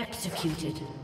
Executed.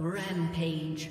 Rampage.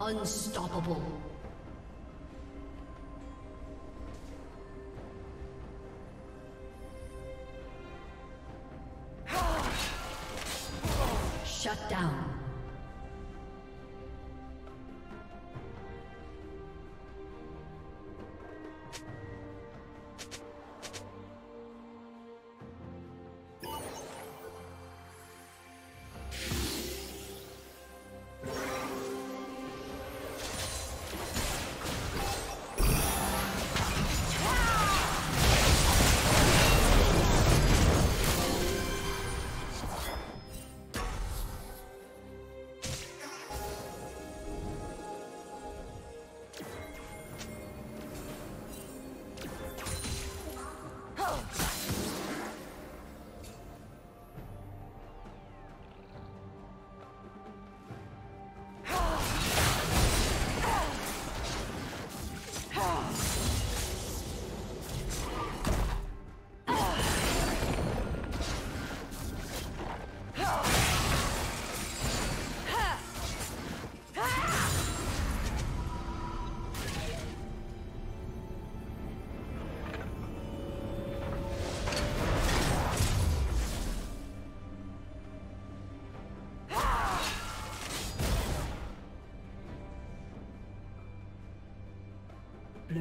Unstoppable.